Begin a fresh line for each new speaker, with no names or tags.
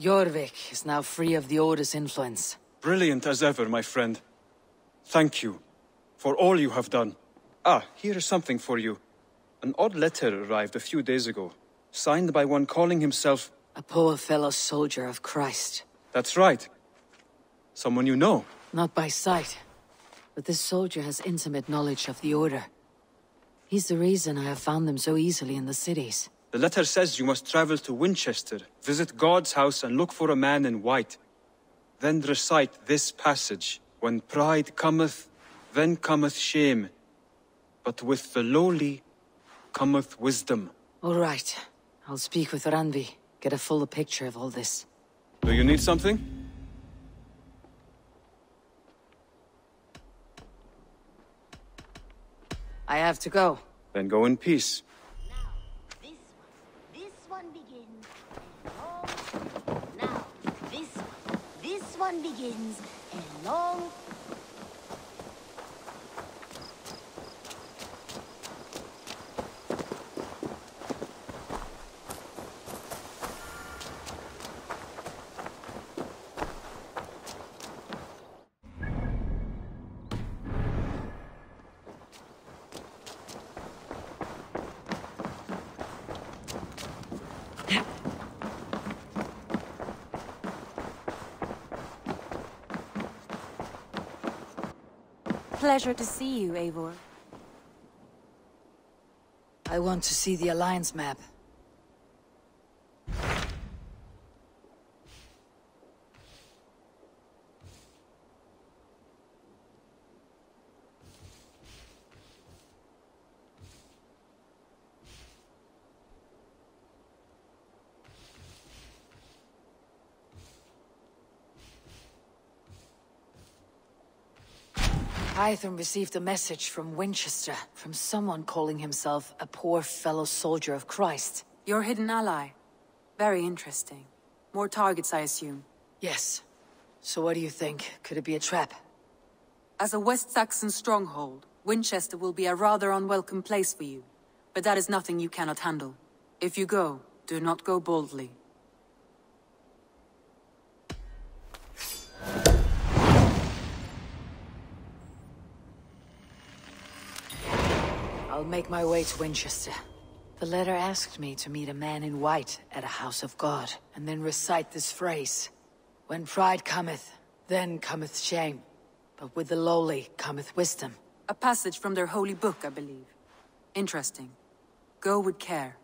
Jorvik is now free of the Order's influence.
Brilliant as ever, my friend. Thank you for all you have done. Ah, here is something for you. An odd letter arrived a few days ago, signed by one calling himself...
A poor fellow soldier of Christ.
That's right. Someone you know.
Not by sight. But this soldier has intimate knowledge of the Order. He's the reason I have found them so easily in the cities.
The letter says you must travel to Winchester, visit God's house and look for a man in white. Then recite this passage. When pride cometh, then cometh shame. But with the lowly cometh wisdom.
All right. I'll speak with Randvi, Get a fuller picture of all this.
Do you need something?
I have to go.
Then go in peace.
One begins. A long
Pleasure to see you, Eivor.
I want to see the Alliance map. Hytham received a message from Winchester, from someone calling himself a poor fellow soldier of Christ.
Your hidden ally. Very interesting. More targets, I assume.
Yes. So what do you think? Could it be a trap?
As a West Saxon stronghold, Winchester will be a rather unwelcome place for you. But that is nothing you cannot handle. If you go, do not go boldly.
I'll make my way to Winchester. The letter asked me to meet a man in white at a house of God, and then recite this phrase. When pride cometh, then cometh shame. But with the lowly cometh wisdom.
A passage from their holy book, I believe. Interesting. Go with care.